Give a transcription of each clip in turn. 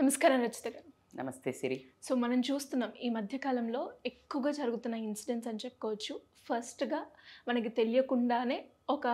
నమస్కారం రచిత గారు నమస్తే సిరి. సో మనం చూస్తున్నాం ఈ మధ్యకాలంలో ఎక్కువగా జరుగుతున్న ఇన్సిడెంట్స్ అని చెప్పుకోవచ్చు. ఫస్ట్గా మనకి తెలియకుండానే ఒక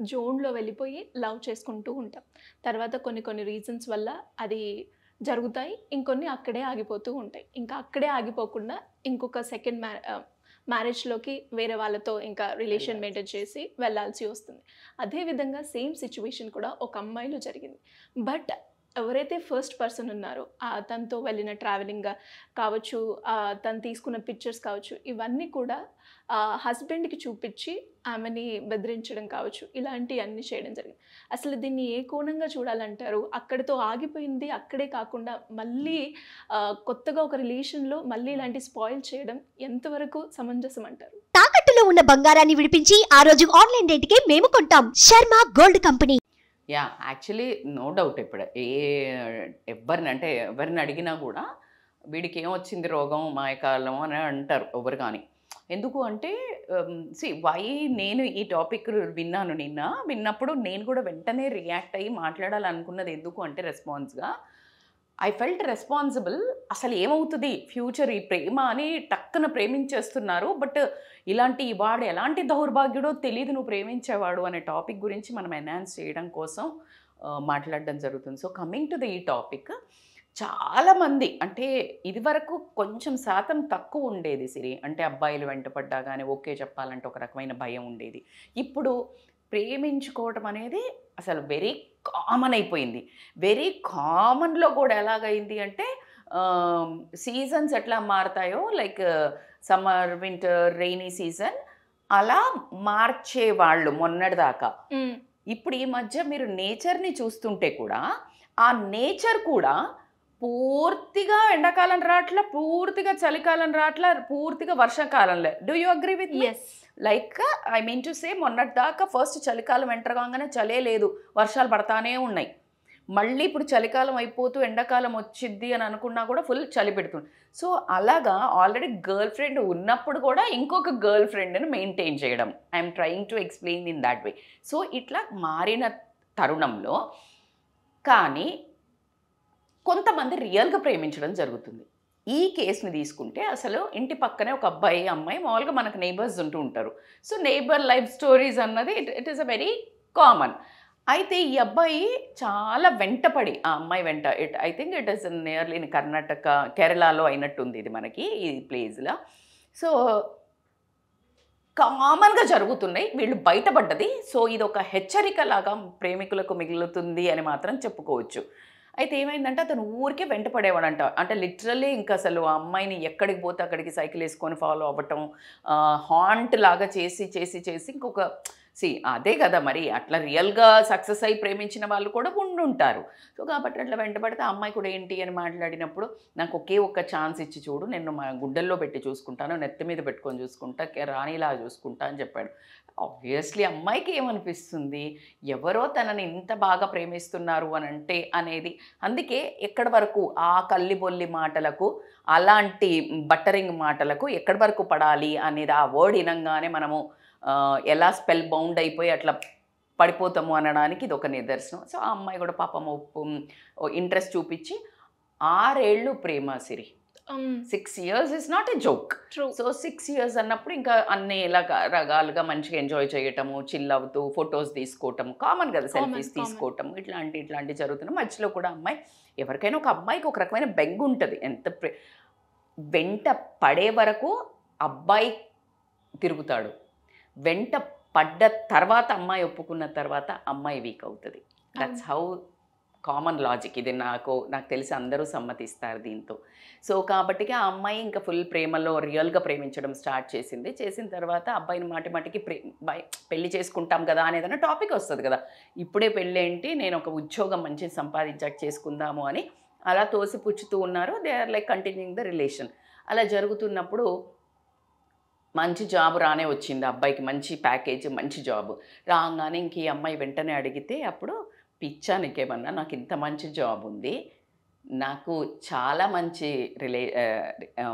జోన్లో వెళ్ళిపోయి లవ్ చేసుకుంటూ ఉంటాం. తర్వాత కొన్ని కొన్ని రీజన్స్ వల్ల అది జరుగుతాయి ఇంకొన్ని అక్కడే ఆగిపోతూ ఉంటాయి. ఇంకా అక్కడే ఆగిపోకుండా ఇంకొక సెకండ్ మ్యా మ్యారేజ్లోకి వేరే వాళ్ళతో ఇంకా రిలేషన్ మెయింటైన్ చేసి వెళ్ళాల్సి వస్తుంది. అదేవిధంగా సేమ్ సిచ్యువేషన్ కూడా ఒక అమ్మాయిలో జరిగింది. బట్ ఎవరైతే ఫస్ట్ పర్సన్ ఉన్నారో తనతో వెళ్ళిన ట్రావెలింగ్ కావచ్చు తను తీసుకున్న పిక్చర్స్ కావచ్చు ఇవన్నీ కూడా హస్బెండ్కి చూపించి ఆమెని బెదిరించడం కావచ్చు ఇలాంటివన్నీ చేయడం జరిగింది. అసలు దీన్ని ఏ కోణంగా చూడాలంటారు? అక్కడితో ఆగిపోయింది అక్కడే కాకుండా మళ్ళీ కొత్తగా ఒక రిలేషన్లో మళ్ళీ ఇలాంటి స్పాయిల్ చేయడం ఎంతవరకు సమంజసం అంటారు? తాకట్టులో ఉన్న బంగారాన్ని విడిపించి ఆ రోజు ఆన్లైన్ రేటుకే మేము కొంటాం. Sharma gold company. Yeah actually no doubt ఇప్పుడు. ఏ ఎవరిని అంటే ఎవరిని అడిగినా కూడా వీడికి ఏమొచ్చింది రోగం మాయకాలం అని అంటారు ఎవరు కానీ. ఎందుకు అంటే సి వై నేను ఈ టాపిక్ విన్నాను నిన్న. విన్నప్పుడు నేను కూడా వెంటనే రియాక్ట్ అయ్యి మాట్లాడాలనుకున్నది ఎందుకు అంటే రెస్పాన్స్గా ఐ ఫెల్ట్ రెస్పాన్సిబుల్ అసలు ఏమవుతుంది? ఫ్యూచర్ ఈ ప్రేమ అని టక్కున ప్రేమించేస్తున్నారు. బట్ ఇలాంటి వాడు ఎలాంటి దౌర్భాగ్యుడో తెలియదు నువ్వు ప్రేమించేవాడు అనే టాపిక్ గురించి మనం ఎన్హాన్స్ చేయడం కోసం మాట్లాడడం జరుగుతుంది. సో కమింగ్ టు ద ఈ టాపిక్ చాలామంది అంటే ఇదివరకు కొంచెం శాతం తక్కువ ఉండేది సిరి. అంటే అబ్బాయిలు వెంటపడ్డా కానీ ఓకే చెప్పాలంటే ఒక రకమైన భయం ఉండేది. ఇప్పుడు ప్రేమించుకోవటం అనేది అసలు వెరీ కామన్ అయిపోయింది. వెరీ కామన్లో కూడా ఎలాగైంది అంటే సీజన్స్ ఎట్లా మారుతాయో like summer winter rainy season అలా మార్చేవాళ్ళు మొన్నటిదాకా. ఇప్పుడు ఈ మధ్య మీరు నేచర్ని చూస్తుంటే కూడా ఆ నేచర్ కూడా పూర్తిగా ఎండాకాలం రాట్ల పూర్తిగా చలికాలం రాట్ల పూర్తిగా వర్షాకాలంలో. Do you agree with us like I mean to say మొన్నటి దాకా ఫస్ట్ చలికాలం ఎంటర్ కాగానే చలే లేదు. వర్షాలు పడతానే ఉన్నాయి. మళ్ళీ ఇప్పుడు చలికాలం అయిపోతూ ఎండాకాలం వచ్చిద్ది అని అనుకున్నా కూడా ఫుల్ చలి పెడుతుంది. సో అలాగా ఆల్రెడీ గర్ల్ ఫ్రెండ్ ఉన్నప్పుడు కూడా ఇంకొక గర్ల్ ఫ్రెండ్ని మెయింటైన్ చేయడం. I'm trying to explain in that way so ఇట్లా మారిన తరుణంలో కానీ కొంతమంది రియల్గా ప్రేమించడం జరుగుతుంది. ఈ కేసుని తీసుకుంటే అసలు ఇంటి పక్కనే ఒక అబ్బాయి అమ్మాయి మామూలుగా మనకు నైబర్స్ ఉంటూ ఉంటారు. సో నైబర్ లైఫ్ స్టోరీస్ అన్నది it it is a very common అయితే ఈ అబ్బాయి చాలా వెంటపడి ఆ అమ్మాయి వెంట it I think it is nearly in Karnataka కేరళలో అయినట్టుంది ఇది మనకి ఈ ప్లేస్లో సో కామన్గా జరుగుతున్నాయి. వీళ్ళు బయటపడ్డది. సో ఇది ఒక హెచ్చరిక లాగా ప్రేమికులకు మిగులుతుంది అని మాత్రం చెప్పుకోవచ్చు. అయితే ఏమైందంటే అతను ఊరికే వెంటపడేవాడంట అంటే లిటరల్లీ ఇంకా అసలు ఆ అమ్మాయిని ఎక్కడికి పోతే అక్కడికి సైకిల్ వేసుకొని ఫాలో అవ్వటం హాంట్ లాగా చేసి చేసి చేసి ఇంకొక సి అదే కదా మరి. అట్లా రియల్గా సక్సెస్ అయి ప్రేమించిన వాళ్ళు కూడా ఉండుంటారు. సో కాబట్టి అట్లా వెంటబడితే ఆ అమ్మాయి కూడా ఏంటి అని మాట్లాడినప్పుడు నాకు ఒకే ఒక్క ఛాన్స్ ఇచ్చి చూడు నేను మా గుడ్డల్లో పెట్టి చూసుకుంటాను నెత్తి మీద పెట్టుకొని చూసుకుంటా కే- రాణిలా చూసుకుంటా అని చెప్పాడు. ఆబ్వియస్లీ అమ్మాయికి ఏమనిపిస్తుంది? ఎవరో తనని ఇంత బాగా ప్రేమిస్తున్నారు అని అంటే అనేది. అందుకే ఎక్కడి వరకు ఆ కల్లిబొల్లి మాటలకు అలాంటి బట్టరింగ్ మాటలకు ఎక్కడి వరకు పడాలి అనేది ఆ వర్డ్ వినంగానే మనము ఎలా స్పెల్ బౌండ్ అయిపోయి అట్లా పడిపోతాము అనడానికి ఇది ఒక నిదర్శనం. సో ఆ అమ్మాయి కూడా పాపం ఒప్పు ఇంట్రెస్ట్ చూపించి ఆరేళ్ళు ప్రేమ సిరి. Six years is not a joke true so six years అన్నప్పుడు ఇంకా అన్ని ఇలాగా రకాలుగా మంచిగా ఎంజాయ్ చేయటము చిల్ అవుతూ ఫొటోస్ తీసుకోవటము కామన్ కదా సెల్ఫీస్. తీసుకోవటం ఇట్లాంటి ఇట్లాంటి జరుగుతున్నాయి. మధ్యలో కూడా అమ్మాయి ఎవరికైనా ఒక అమ్మాయికి ఒక రకమైన బెంగ్ ఉంటుంది. ఎంత వెంట పడే వరకు అబ్బాయి తిరుగుతాడు. వెంట పడ్డ తర్వాత అమ్మాయి ఒప్పుకున్న తర్వాత అమ్మాయి వీక్ అవుతుంది. దట్స్ హౌ కామన్ లాజిక్ ఇది నాకు నాకు తెలిసి అందరూ సమ్మతిస్తారు దీంతో. సో కాబట్టి ఆ అమ్మాయి ఇంకా ఫుల్ ప్రేమలో రియల్గా ప్రేమించడం స్టార్ట్ చేసింది. చేసిన తర్వాత అబ్బాయిని మాటి మాటికి ప్రే బై పెళ్ళి చేసుకుంటాం కదా అనేదన్న టాపిక్ వస్తుంది కదా. ఇప్పుడే పెళ్ళి ఏంటి నేను ఒక ఉద్యోగం మంచిగా సంపాదించాక చేసుకుందాము అని అలా తోసిపుచ్చుతూ ఉన్నారు. They are like continuing the relation అలా జరుగుతున్నప్పుడు మంచి జాబ్ రానే వచ్చింది. అబ్బాయికి మంచి ప్యాకేజ్ మంచి జాబ్. రాగానే ఇంక ఈ అమ్మాయి వెంటనే అడిగితే అప్పుడు పిచ్చా నీకేమన్నా? నాకు ఇంత మంచి జాబ్ ఉంది. నాకు చాలా మంచి రిలే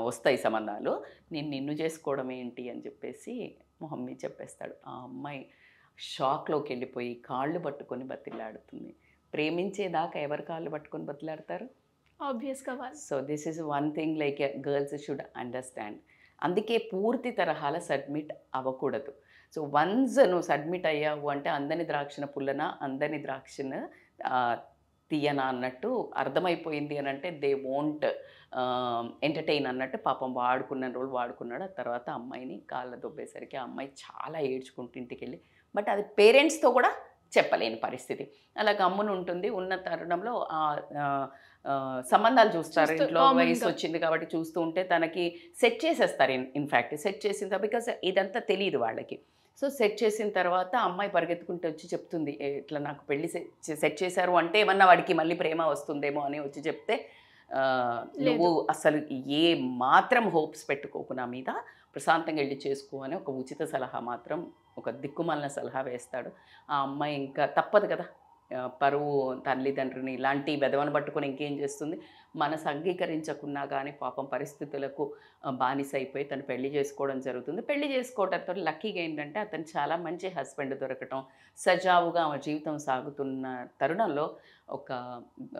వస్తాయి సంబంధాలు. నేను నిన్ను చేసుకోవడం ఏంటి? అని చెప్పేసి మొహం మీద చెప్పేస్తాడు. ఆ అమ్మాయి షాక్లోకి వెళ్ళిపోయి కాళ్ళు పట్టుకొని బతిలాడుతుంది. ప్రేమించేదాకా ఎవరు కాళ్ళు పట్టుకొని బతిలాడతారు? ఆబ్వియస్గా so this is one thing like girls should understand అందుకే పూర్తి తరహాల సబ్మిట్ అవ్వకూడదు. సో వన్స్ నువ్వు సబ్మిట్ అయ్యావు అంటే అందని ద్రాక్షన పుల్లన అందని ద్రాక్షను తీయన అన్నట్టు అర్థమైపోయింది అని అంటే దే వోంట్ ఎంటర్టైన్ అన్నట్టు పాపం వాడుకున్న రోజులు వాడుకున్నాడు. ఆ తర్వాత అమ్మాయిని కాళ్ళ దొబ్బేసరికి ఆ అమ్మాయి చాలా ఏడ్చుకుంటూ ఇంటికి వెళ్ళి బట్ అది పేరెంట్స్తో కూడా చెప్పలేని పరిస్థితి. అలా గమ్మున ఉంటుంది. ఉన్న తరుణంలో ఆ సంబంధాలు చూస్తారు. చూస్తూ ఇంట్లో వయసు. వచ్చింది కాబట్టి చూస్తూ ఉంటే తనకి సెట్ చేసేస్తారు ఇన్ ఇన్ఫ్యాక్ట్ సెట్ చేసిన తర్వాత బికాస్ ఇదంతా తెలియదు వాళ్ళకి. సో సెట్ చేసిన తర్వాత అమ్మాయి పరిగెత్తుకుంటూ వచ్చి చెప్తుంది "ఏ, ఇట్లా నాకు పెళ్ళి సెట్ చేశారు అంటే ఏమన్నా వాడికి మళ్ళీ ప్రేమ వస్తుందేమో అని వచ్చి చెప్తే నువ్వు అసలు ఏ మాత్రం హోప్స్ పెట్టుకోకు నా మీద. ప్రశాంతంగా వెళ్ళి చేసుకో అని ఒక ఉచిత సలహా మాత్రం ఒక దిక్కుమాలిన సలహా వేస్తాడు. ఆ అమ్మాయి ఇంకా తప్పదు కదా. పరువు తల్లిదండ్రిని ఇలాంటి బెదవను పట్టుకొని ఇంకేం చేస్తుంది? మనసు అంగీకరించకున్నా కానీ పాపం పరిస్థితులకు బానిస అయిపోయి తను పెళ్ళి చేసుకోవడం జరుగుతుంది. పెళ్ళి చేసుకోవడంతో లక్కీగా ఏంటంటే అతను చాలా మంచి హస్బెండ్ దొరకటం సజావుగా ఆమె జీవితం సాగుతున్న తరుణంలో ఒక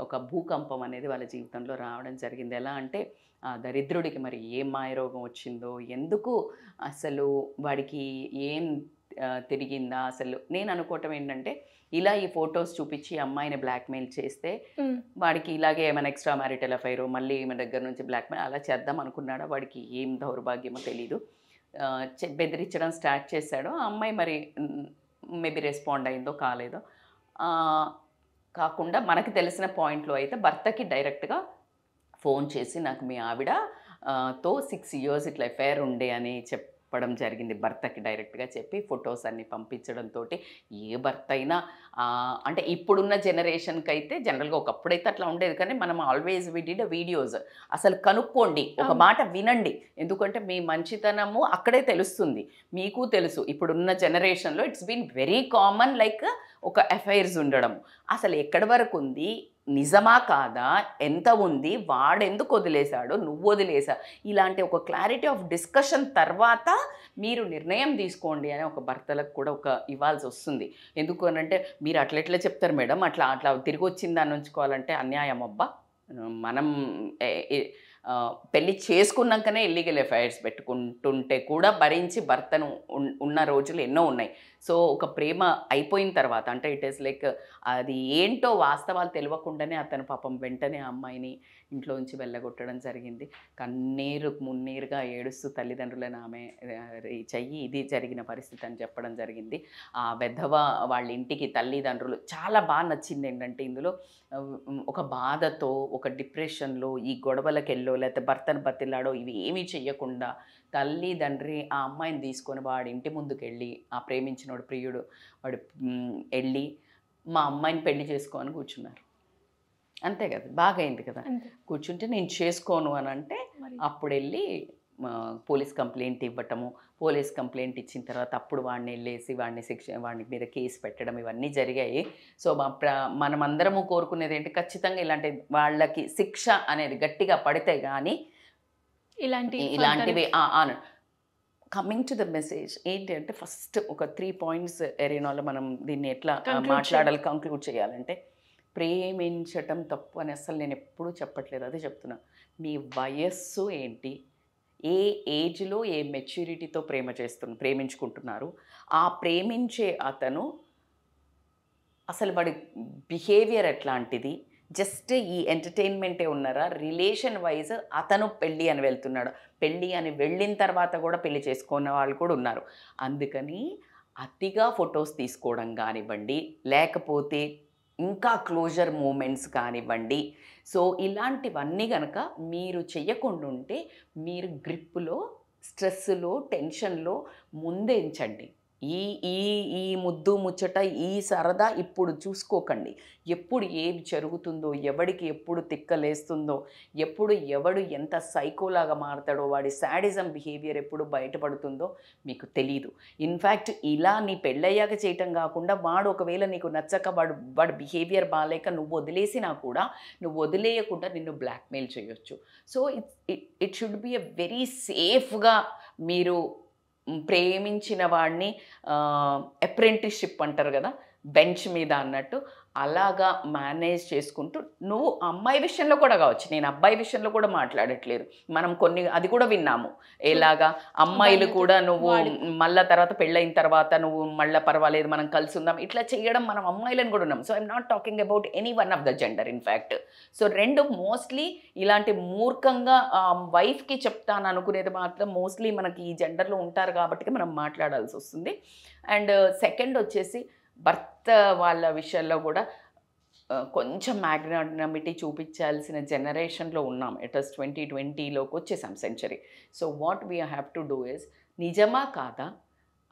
ఒక భూకంపం అనేది వాళ్ళ జీవితంలో రావడం జరిగింది. ఎలా అంటే ఆ దరిద్రుడికి మరి ఏం మాయరోగం వచ్చిందో ఎందుకు అసలు వాడికి ఏం తిరిగిందా అసలు? నేను అనుకోవటం ఏంటంటే ఇలా ఈ ఫొటోస్ చూపించి అమ్మాయిని బ్లాక్మెయిల్ చేస్తే వాడికి ఇలాగే ఏమైనా ఎక్స్ట్రా మ్యారిటల్ అఫైర్ మళ్ళీ ఈమె దగ్గర నుంచి బ్లాక్మెయిల్ అలా చేద్దాం అనుకున్నాడా? వాడికి ఏం దౌర్భాగ్యమో తెలీదు. బెదిరించడం స్టార్ట్ చేశాడు. ఆ అమ్మాయి మరి మేబీ రెస్పాండ్ అయిందో కాలేదో. కాకుండా మనకి తెలిసిన పాయింట్లో అయితే భర్తకి డైరెక్ట్గా ఫోన్ చేసి నాకు మీ ఆవిడ తో సిక్స్ ఇయర్స్ ఇట్లా అఫైర్ ఉండే అని చెప్పడం జరిగింది. భర్తకి డైరెక్ట్గా చెప్పి ఫొటోస్ అన్ని పంపించడంతో ఏ భర్త అయినా అంటే ఇప్పుడున్న జనరేషన్కి అయితే జనరల్గా ఒకప్పుడైతే అట్లా ఉండేది. కానీ మనం ఆల్వేస్ వి డిడ్ వీడియోస్. అసలు కనుక్కోండి ఒక. మాట వినండి. ఎందుకంటే మీ మంచితనము అక్కడే తెలుస్తుంది. మీకు తెలుసు. ఇప్పుడున్న జనరేషన్లో it's been very common like ఒక అఫైర్స్ ఉండడం. అసలు ఎక్కడి వరకు ఉంది? నిజమా కాదా? ఎంత ఉంది? వాడెందుకు వదిలేశాడు? నువ్వు వదిలేసా? ఇలాంటి ఒక క్లారిటీ ఆఫ్ డిస్కషన్ తర్వాత మీరు నిర్ణయం తీసుకోండి అని ఒక భర్తలకు కూడా ఒక ఇవ్వాల్సి వస్తుంది. ఎందుకు అని అంటే మీరు అట్లెట్లా చెప్తారు మేడం అట్లా అట్లా తిరిగి వచ్చిందని ఉంచుకోవాలంటే అన్యాయం అబ్బా. మనం పెళ్ళి చేసుకున్నాకనే ఇల్లీగల్ ఎఫైర్స్ పెట్టుకుంటుంటే కూడా భరించి భర్తను ఉన్న రోజులు ఎన్నో ఉన్నాయి. సో ఒక ప్రేమ అయిపోయిన తర్వాత అంటే ఇట్ ఈస్ లైక్ అది ఏంటో వాస్తవాలు తెలియకుండానే అతను పాపం వెంటనే ఆ అమ్మాయిని ఇంట్లోంచి వెళ్ళగొట్టడం జరిగింది. కన్నీరు మున్నీరుగా ఏడుస్తూ తల్లిదండ్రులను ఆమె చెయ్యి రీచ్ అయ్యి ఇది జరిగిన పరిస్థితి అని చెప్పడం జరిగింది. ఆ వెధవ వాళ్ళ ఇంటికి తల్లిదండ్రులు చాలా బాగా నచ్చింది ఏంటంటే ఇందులో ఒక బాధతో ఒక డిప్రెషన్లో ఈ గొడవలకెళ్ళో లేకపోతే భర్తను బతిలాడో ఇవి ఏమీ చెయ్యకుండా తల్లిదండ్రి ఆ అమ్మాయిని తీసుకొని వాడి ఇంటి ముందుకు వెళ్ళి ఆ ప్రేమించినోడు ప్రియుడు వాడు వెళ్ళి మా అమ్మాయిని పెళ్ళి చేసుకో అని కూర్చున్నారు. అంతే కదా బాగా అయింది కదా కూర్చుంటే నేను చేసుకోను అని అంటే అప్పుడు వెళ్ళి పోలీస్ కంప్లైంట్ ఇవ్వటము పోలీస్ కంప్లైంట్ ఇచ్చిన తర్వాత అప్పుడు వాడిని వెళ్ళేసి వాడిని శిక్ష వాడి మీద కేసు పెట్టడం ఇవన్నీ జరిగాయి. సో మా ప్ర మనమందరము కోరుకునేది ఏంటి ఖచ్చితంగా ఇలాంటి వాళ్ళకి శిక్ష అనేది గట్టిగా పడితే కానీ ఇలాంటి ఇలాంటివి కమింగ్ టు ద మెసేజ్ ఏంటి అంటే ఫస్ట్ ఒక త్రీ పాయింట్స్ ఎరీనాలో మనం దీన్ని ఎట్లా మాట్లాడాలి కంక్లూడ్ చేయాలంటే ప్రేమించటం తప్పు అని అసలు నేను ఎప్పుడూ చెప్పట్లేదు. అదే చెప్తున్నా. మీ వయస్సు ఏంటి? ఏ ఏజ్లో ఏ మెచ్యూరిటీతో ప్రేమ చేస్తున్న ప్రేమించుకుంటున్నారు? ఆ ప్రేమించే అతను అసలు వాడి బిహేవియర్ ఎట్లాంటిది? జస్ట్ ఈ ఎంటర్టైన్మెంటే ఉన్నారా? రిలేషన్ వైజ్ అతను పెళ్ళి అని వెళ్తున్నాడు. పెళ్ళి అని వెళ్ళిన తర్వాత కూడా పెళ్ళి చేసుకున్న వాళ్ళు కూడా ఉన్నారు. అందుకని అతిగా ఫొటోస్ తీసుకోవడం కానివ్వండి లేకపోతే ఇంకా క్లోజర్ మూమెంట్స్ కానివ్వండి. సో ఇలాంటివన్నీ కనుక మీరు చెయ్యకుండా ఉంటే మీరు గ్రిప్పులో స్ట్రెస్లో టెన్షన్లో ముందేంచండి. ఈ ఈ ఈ ముద్దు ముచ్చట ఈ సరదా ఇప్పుడు చూసుకోకండి. ఎప్పుడు ఏది జరుగుతుందో ఎవడికి ఎప్పుడు తిక్కలేస్తుందో ఎప్పుడు ఎవడు ఎంత సైకోలాగా మారతాడో వాడి శాడిజం బిహేవియర్ ఎప్పుడు బయటపడుతుందో మీకు తెలియదు ఇన్ఫ్యాక్ట్ ఇలా నీ పెళ్ళయ్యాక చేయటం కాకుండా వాడు ఒకవేళ నీకు నచ్చక వాడు వాడి బిహేవియర్ బాగాలేక నువ్వు వదిలేసినా కూడా నువ్వు వదిలేయకుండా నిన్ను బ్లాక్మెయిల్ చేయొచ్చు. So it it should be a very సేఫ్గా మీరు ప్రేమించిన వాడిని అప్రెంటిస్షిప్ అంటారు కదా బెంచ్ మీద అన్నట్టు. అలాగా మేనేజ్ చేసుకుంటూ నువ్వు అమ్మాయి విషయంలో కూడా కావచ్చు. నేను అబ్బాయి విషయంలో కూడా మాట్లాడట్లేదు. మనం కొన్ని అది కూడా విన్నాము. ఎలాగా? అమ్మాయిలు. కూడా నువ్వు మళ్ళా తర్వాత పెళ్ళైన తర్వాత నువ్వు మళ్ళీ పర్వాలేదు మనం కలిసి ఉందాం. ఇట్లా చేయడం మనం అమ్మాయిలను కూడా ఉన్నాం. So I'm not talking about any one of the gender in fact so రెండు మోస్ట్లీ ఇలాంటి మూర్ఖంగా వైఫ్కి చెప్తాను అనుకునేది మాత్రం మోస్ట్లీ మనకి ఈ జెండర్లో ఉంటారు కాబట్టి మనం మాట్లాడాల్సి వస్తుంది. అండ్ సెకండ్ వచ్చేసి భర్త వాళ్ళ విషయంలో కూడా కొంచెం మ్యాగ్నమిటీ చూపించాల్సిన జనరేషన్లో ఉన్నాం. ఎటస్ ట్వంటీ ట్వంటీలోకి వచ్చేసాం century. So what we have to do is నిజమా కాదా?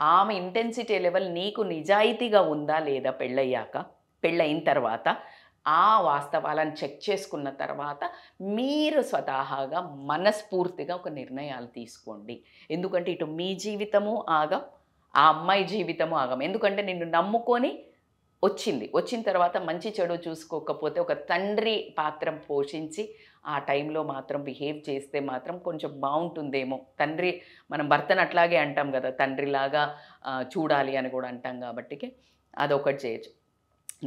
ఆమె ఇంటెన్సిటీ లెవెల్ నీకు నిజాయితీగా ఉందా లేదా పెళ్ళయ్యాక? పెళ్ళయిన తర్వాత ఆ వాస్తవాలను చెక్ చేసుకున్న తర్వాత మీరు స్వతహాగా మనస్ఫూర్తిగా ఒక నిర్ణయాలు తీసుకోండి. ఎందుకంటే ఇటు మీ జీవితము ఆగా ఆ అమ్మాయి జీవితము ఆగం. ఎందుకంటే నిన్ను నమ్ముకొని వచ్చింది. వచ్చిన తర్వాత మంచి చెడు చూసుకోకపోతే ఒక తండ్రి పాత్ర పోషించి ఆ టైంలో మాత్రం బిహేవ్ చేస్తే మాత్రం కొంచెం బాగుంటుందేమో. తండ్రి మనం భర్తను అట్లాగే అంటాం కదా తండ్రిలాగా చూడాలి అని కూడా అంటాం కాబట్టి అదొకటి చేయొచ్చు.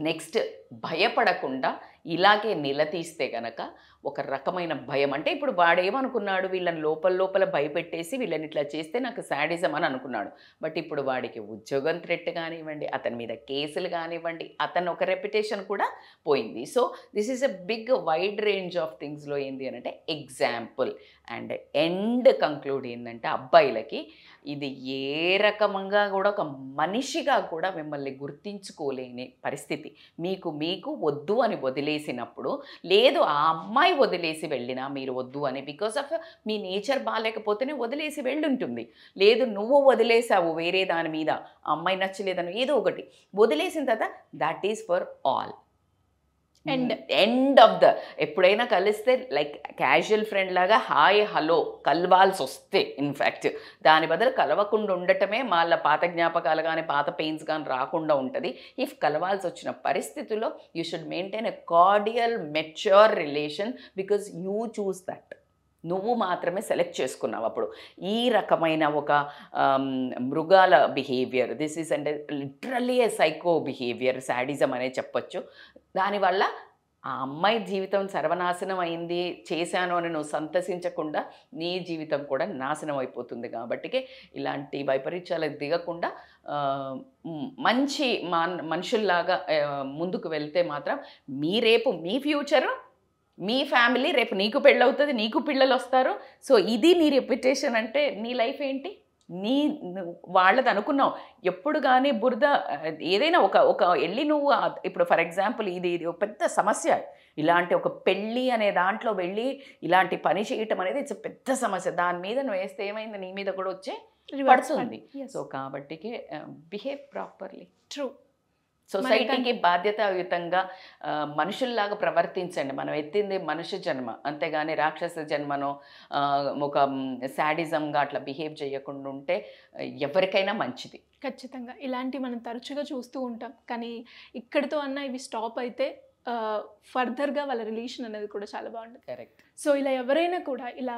నెక్స్ట్ భయపడకుండా ఇలాగే నిలదీస్తే గనక ఒక రకమైన భయం. అంటే ఇప్పుడు వాడేమనుకున్నాడు వీళ్ళని లోపల లోపల భయపెట్టేసి వీళ్ళని ఇట్లా చేస్తే నాకు శాడిజం అని అనుకున్నాడు. బట్ ఇప్పుడు వాడికి ఉద్యోగం థ్రెట్ కానివ్వండి అతని మీద కేసులు కానివ్వండి అతను ఒక రెప్యుటేషన్ కూడా పోయింది. So this is a big wide range of థింగ్స్లో ఏంది అని అంటే ఎగ్జాంపుల్ అండ్ ఎండ్ కంక్లూడ్ ఏంటంటే అబ్బాయిలకి ఇది ఏ రకంగా కూడా ఒక మనిషిగా కూడా మిమ్మల్ని గుర్తించుకోలేని పరిస్థితి. మీకు మీకు వద్దు అని వదిలేసినప్పుడు లేదు ఆ అమ్మాయి వదిలేసి వెళ్ళినా మీరు వద్దు అని బికాస్ ఆఫ్ మీ నేచర్ బాగాలేకపోతేనే వదిలేసి వెళ్ళుంటుంది. లేదు నువ్వు వదిలేసావు వేరే దాని మీద అమ్మాయి నచ్చలేదని ఏదో ఒకటి. వదిలేసిన తర్వాత that is for all end end of the ఎప్పుడైనా కలిస్తే లైక్ క్యాజువల్ ఫ్రెండ్ లాగా హాయ్ హలో కలవాల్సి వస్తే ఇన్ఫ్యాక్ట్ దాని బదులు కలవకుండా ఉండటమే వాళ్ళ పాత జ్ఞాపకాలు కానీ పాత పెయిన్స్ కానీ రాకుండా ఉంటుంది. ఇఫ్ కలవాల్సి వచ్చిన పరిస్థితుల్లో you should maintain a cordial mature relation because you choose that నువ్వు మాత్రమే సెలెక్ట్ చేసుకున్నావు అప్పుడు. ఈ రకమైన ఒక మృగాల బిహేవియర్ దిస్ ఈస్ అంటే literally a psycho behaviour sadism అనే చెప్పొచ్చు. దానివల్ల ఆ అమ్మాయి జీవితం సర్వనాశనం అయింది చేశాను అని నువ్వు సంతసించకుండా నీ జీవితం కూడా నాశనం అయిపోతుంది కాబట్టి ఇలాంటి వైపరీత్యాలకు దిగకుండా మంచి మాన్ మనుషుల్లాగా ముందుకు వెళ్తే మాత్రం మీ రేపు మీ ఫ్యూచరు మీ ఫ్యామిలీ రేపు నీకు పెళ్ళవుతుంది నీకు పిల్లలు వస్తారు సో ఇది నీ రెప్యుటేషన్ అంటే నీ లైఫ్ ఏంటి? నీ వాళ్ళది అనుకున్నావు. ఎప్పుడు కానీ బురద ఏదైనా ఒక ఒక వెళ్ళి నువ్వు ఇప్పుడు ఫర్ ఎగ్జాంపుల్ ఇది ఇది ఒక పెద్ద సమస్య. ఇలాంటి ఒక పెళ్ళి అనే దాంట్లో వెళ్ళి ఇలాంటి పని చేయటం అనేది ఇట్స్ పెద్ద సమస్య. దాని మీద నువ్వు వేస్తే ఏమైంది? నీ మీద కూడా వచ్చే పడుతుంది. సో కాబట్టి బిహేవ్ ప్రాపర్లీ ట్రూ సొసైటీకి బాధ్యతాయుతంగా మనుషుల్లాగా ప్రవర్తించండి. మనం ఎత్తింది మనుష్య జన్మ. అంతేగాని రాక్షస జన్మను ఒక శాడిజంగా అట్లా బిహేవ్ చేయకుండా ఉంటే ఎవరికైనా మంచిది. ఖచ్చితంగా. ఇలాంటి మనం తరచుగా చూస్తూ ఉంటాం. కానీ ఇక్కడితో అన్న ఇవి స్టాప్ అయితే ఫర్దర్గా వాళ్ళ రిలేషన్ అనేది కూడా చాలా బాగుంటుంది. కరెక్ట్ సో ఇలా ఎవరైనా కూడా ఇలా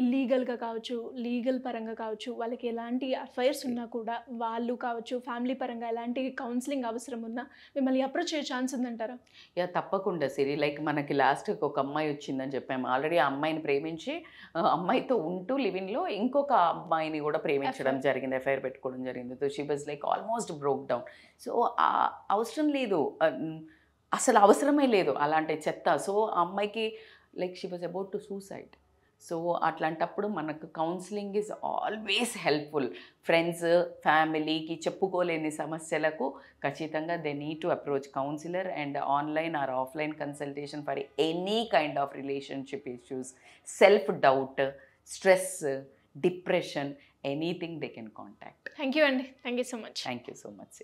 ఇల్లీగల్గా కావచ్చు లీగల్ పరంగా కావచ్చు వాళ్ళకి ఎలాంటి అఫైర్స్ ఉన్నా కూడా వాళ్ళు కావచ్చు ఫ్యామిలీ పరంగా ఎలాంటి కౌన్సిలింగ్ అవసరం ఉన్నా మిమ్మల్ని అప్రోచ్ అయ్యే ఛాన్స్ ఉందంటారా? యా తప్పకుండా సిరి. లైక్ మనకి లాస్ట్ ఒక అమ్మాయి వచ్చిందని చెప్పాము ఆల్రెడీ ఆ అమ్మాయిని ప్రేమించి అమ్మాయితో ఉంటూ లివింగ్లో ఇంకొక అమ్మాయిని కూడా ప్రేమించడం. జరిగింది ఎఫ్ఐఆర్ పెట్టుకోవడం జరిగింది. So she was like almost broke down so అవసరం లేదు. అసలు అవసరమే లేదు అలాంటి చెత్త. సో ఆ అమ్మాయికి like she was about to suicide so అట్లాంటప్పుడు మనకు counselling is always helpful friends ఫ్యామిలీకి చెప్పుకోలేని సమస్యలకు ఖచ్చితంగా they need to approach counsellor and online or offline consultation for any kind of relationship issues self doubt stress depression anything they can contact thank you అండి thank you so much thank you so much